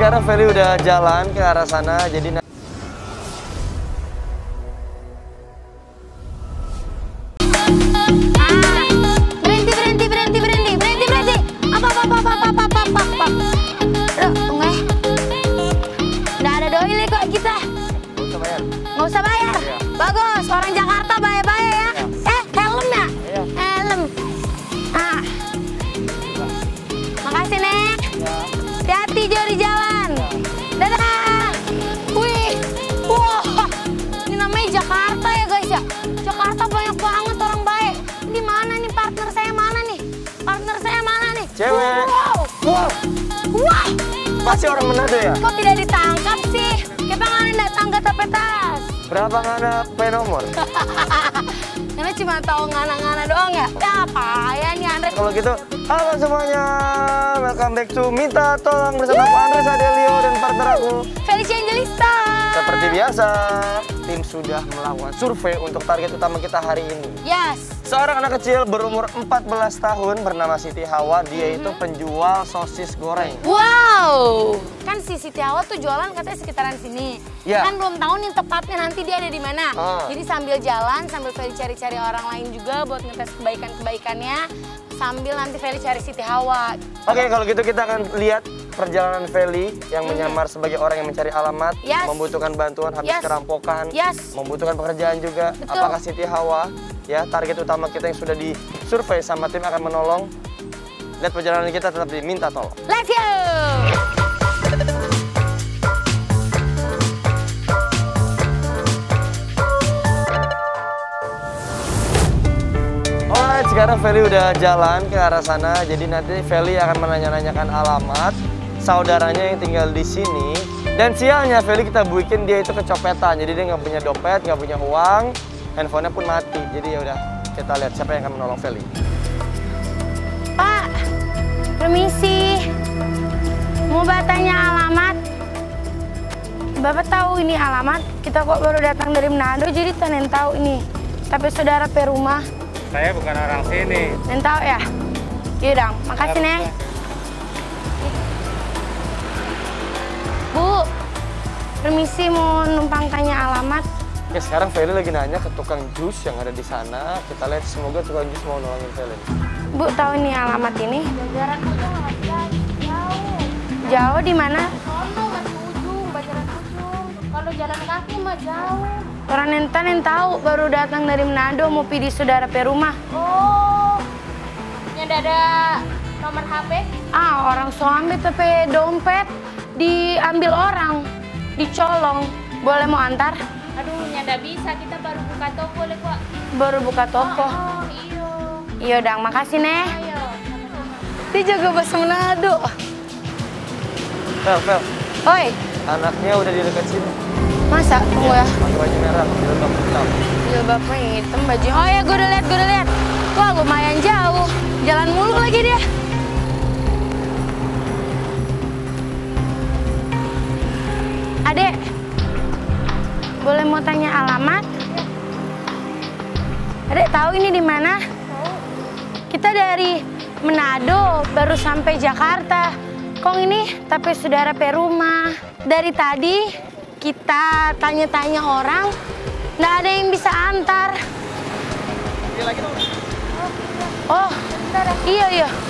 sekarang Feli udah jalan ke arah sana, jadi pasti orang Manado ya? Kok tidak ditangkap sih? Kita nggak datang ke tepetas. Berapa nggak ada P nomor? Karena cuma tahu ngana-ngana doang ya. Ya apa ya nih Andre. Kalau gitu, halo semuanya, welcome back to Minta Tolong bersama aku Andres Adelio dan partner aku. Felicia Angelista. Seperti biasa, tim sudah melakukan survei untuk target utama kita hari ini. Yes. Seorang anak kecil berumur 14 tahun bernama Siti Hawa, dia itu penjual sosis goreng. Wow. Kan si Siti Hawa tuh jualan katanya sekitaran sini. Ya. Kan belum tahu nih tepatnya nanti dia ada di mana. Ah. Jadi sambil jalan, sambil Feli cari-cari orang lain juga buat ngetes kebaikan-kebaikannya. Sambil nanti Feli cari Siti Hawa. Oke, kalau gitu kita akan lihat perjalanan Feli yang menyamar sebagai orang yang mencari alamat, Yes. membutuhkan bantuan habis Yes. kerampokan, Yes. membutuhkan pekerjaan juga. Betul. Apakah Siti Hawa, ya target utama kita yang sudah disurvei sama tim akan menolong. Lihat perjalanan kita tetap diminta tolong. Let's go. Alright, sekarang Feli udah jalan ke arah sana. Jadi nanti Feli akan menanya-nanyakan alamat saudaranya yang tinggal di sini. Dan sialnya Feli kita bikin dia itu kecopetan. Jadi dia nggak punya dompet, nggak punya uang, handphonenya pun mati. Jadi ya udah kita lihat siapa yang akan menolong Feli. Pak, permisi. Mau bertanya alamat? Bapak tahu ini alamat? Kita kok baru datang dari Manado, jadi tenen tahu ini. Tapi saudara pe rumah, Saya bukan orang sini. tenen tahu ya? Iya dong, makasih Neng. Bu, permisi mau numpang tanya alamat. Oke, sekarang Feli lagi nanya ke tukang jus yang ada di sana. Kita lihat semoga tukang jus mau nolongin Feli. Bu, tahu ini alamat ini? Jajaran jauh. Jauh di mana? Sono masih ujung, Bajaran ujung. Kalau jalan kaki mah jauh. Orang nenten yang tahu baru datang dari Manado mau pilih saudara pe rumah. Oh, yang ada nomor HP? Ah, orang suami tapi dompet diambil orang, dicolong. Boleh mau antar? Aduh, nyanda bisa. Kita baru buka toko lek kok. Baru buka toko. Oh, iyo. Iya, dang. Makasih, Neh. Ayo, sama-sama. Dia jaga bahasa Manado. Fel, Fel, Oi, anaknya udah di dekat sini. masa? Tunggu ya. Pakai baju merah, jilbab hitam. Iya, bapak hitam baju. Oh ya, gue udah lihat, gue udah lihat. Wah, lumayan jauh. Jalan mulu lagi dia. Boleh mau tanya alamat? Adek tahu ini di mana? Kita dari Manado baru sampai Jakarta. Kok ini tapi saudara pe rumah. Dari tadi kita tanya-tanya orang, nggak ada yang bisa antar. Oh, iya. Iya.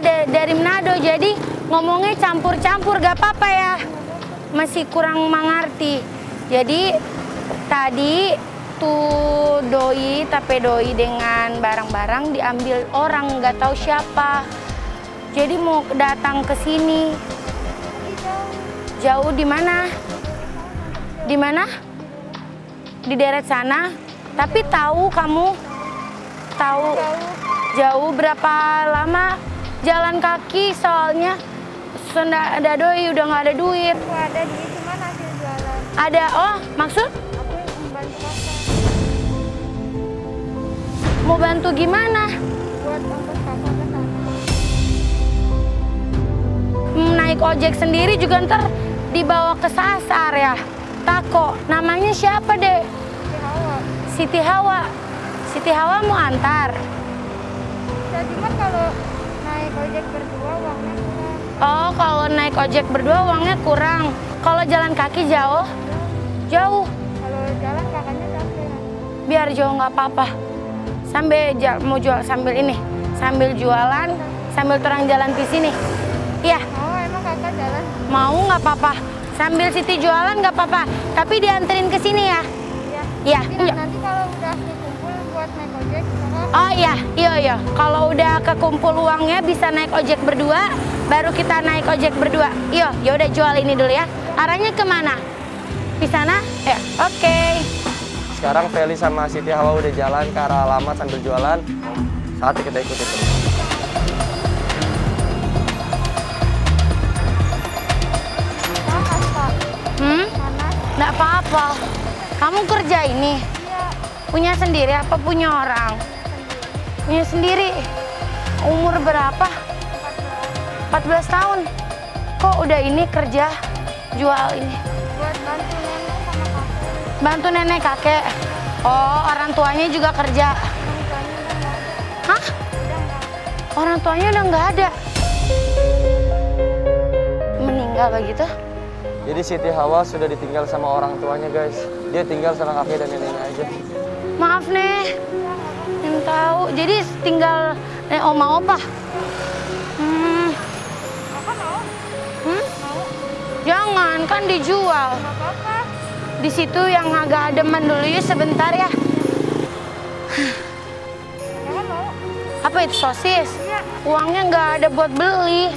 Iya, da- dari Manado. Jadi ngomongnya campur-campur, gak apa-apa ya. Masih kurang mengerti. Jadi tadi tuh doi, tapi doi dengan barang-barang diambil orang, nggak tahu siapa. Jadi mau datang ke sini. Jauh di mana? Di mana? Di daerah sana. Tapi tahu kamu? Tahu? Jauh berapa lama? Jalan kaki soalnya. Ada doi udah nggak ada duit. Aku ada di cuman hasil jualan. Ada oh maksud Aku membantu kakak mau bantu gimana? buat ongkos kakak ke sana. Hmm, Naik ojek sendiri juga ntar dibawa ke sasar ya. Tako, namanya siapa deh? Si Hawa. Siti Hawa. Siti Hawa mau antar. Bisa cuma kalau naik ojek berdua uangnya kurang. Oh, kalau naik ojek berdua uangnya kurang. Kalau jalan kaki jauh? Jauh. Kalau jalan kakaknya capek. Biar jauh nggak apa-apa. Sambil ja- mau jual sambil ini, sambil jualan, sambil terang jalan di sini. Iya, Oh emang kakak jalan? mau nggak apa-apa. Sambil Siti jualan nggak apa-apa. Tapi dianterin ke sini ya. Iya. Iya, Tapi iya. nanti kalau udah dikumpul buat naik ojek kakak Oh iya, iya iya. Kalau udah kekumpul uangnya bisa naik ojek berdua, baru kita naik ojek berdua. Iya, ya udah jual ini dulu ya. Arahnya ke mana? Di sana? Ya, oke. Sekarang Feli sama Siti Hawa udah jalan ke arah alamat sambil jualan. Saatnya kita ikuti terus. Hmm? Nggak apa-apa. Kamu kerja ini Iya. punya sendiri apa punya orang? Punya sendiri. Umur berapa? 14 tahun. Kok udah ini kerja jual ini? Buat bantu nenek sama kakek. Bantu nenek kakek. Oh, orang tuanya juga kerja. Orang tuanya udah nggak ada. Hah? Orang tuanya udah nggak ada. Meninggal begitu? Jadi Siti Hawa sudah ditinggal sama orang tuanya guys. Dia tinggal sama kakek dan neneknya aja. Maaf nih. Jadi tinggal eh, oma opa. Hmm. Kakak mau? Hmm? Jangan, kan dijual. Di situ yang agak ademan dulu yuk sebentar ya. Apa itu sosis? Uangnya nggak ada buat beli.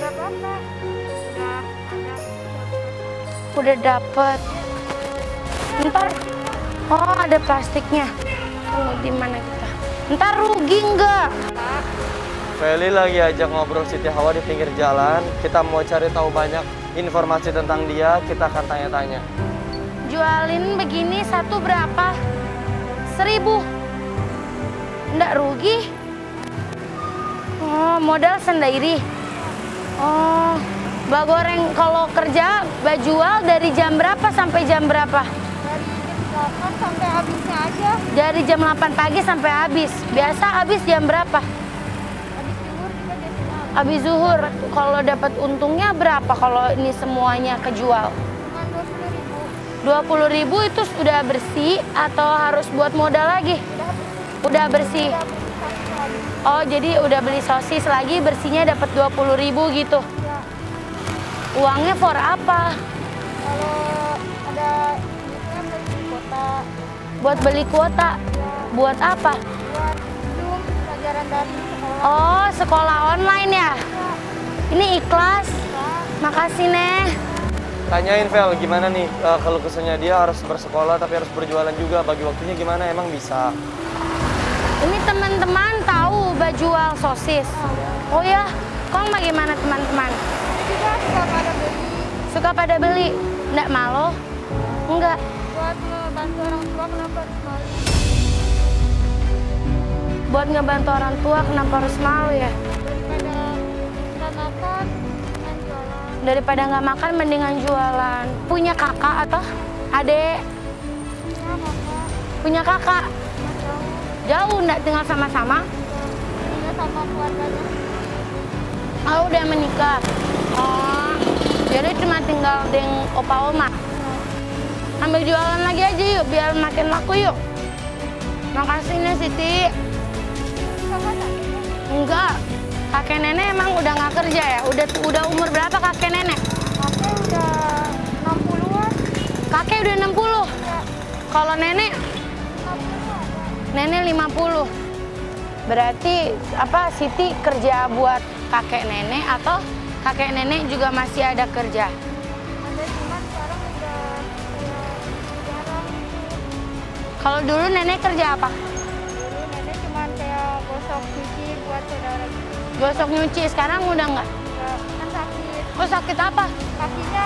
Udah dapet. Ntar. Oh ada plastiknya. Tunggu di mana kita? Ntar rugi nggak? Feli lagi ajak ngobrol Siti Hawa di pinggir jalan. Kita mau cari tahu banyak informasi tentang dia. Kita akan tanya-tanya. Jualin begini satu berapa? Seribu. Nggak rugi. Oh, modal sendiri. Oh, Mbak Goreng kalau kerja, Mbak jual dari jam berapa sampai jam berapa? Dari jam 8 sampai habisnya aja. Dari jam 8 pagi sampai habis. Biasa habis jam berapa? Habis timur juga biasanya habis. Zuhur. Kalau dapat untungnya berapa kalau ini semuanya kejual? Cuma 20 ribu. 20.000 ribu itu sudah bersih atau harus buat modal lagi? Udah bersih. Udah. Oh, jadi udah beli sosis lagi bersihnya dapat 20.000 ribu gitu. Ya. Uangnya for apa? Kalau ada. Buat beli kuota. Ya. Buat apa? Buat Zoom pelajaran dari sekolah. Oh, sekolah online ya. Ya. Ini ikhlas. Makasih, Neh. Tanyain Vel, gimana nih eh, kalau kesenya dia harus bersekolah tapi harus berjualan juga. Bagi waktunya gimana? Emang bisa? Ini teman-teman tahu Mbak jual sosis. Oh ya, Kong bagaimana teman-teman? suka pada beli Suka pada beli? Nggak malu? Enggak. Buat ngebantu orang tua kenapa harus malu? Buat ngebantu orang tua kenapa harus malu ya? Daripada nggak makan, jualan. Daripada nggak makan mendingan jualan. Punya kakak atau adek? Ya kakak, Punya kakak? jauh. Nggak tinggal sama-sama? Tinggal sama keluarganya. Oh udah menikah. Oh, jadi cuma tinggal dengan opa oma. Ambil jualan lagi aja yuk, biar makin laku yuk. Makasih nih Siti. Enggak, kakek nenek emang udah nggak kerja ya? Udah udah umur berapa kakek nenek? Kakek udah 60-an. Kakek udah 60. Ya, Kalau nenek, 60 ada. nenek 50. Berarti apa Siti kerja buat kakek nenek atau kakek nenek juga masih ada kerja? Ada Kalau dulu nenek kerja apa? Dulu nenek cuman kayak gosok cuci buat saudara gitu. Gosok nyuci, sekarang udah nggak? Nggak, kan sakit. Oh sakit apa? Kakinya